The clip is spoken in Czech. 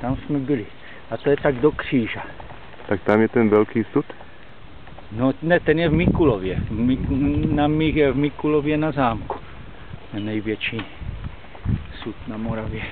Tam jsme byli. A to je tak do kříža. Tak tam je ten velký sud? No ne, ten je v Mikulově. Mik, na v Mikulově na zámku. Ten největší sud na Moravě.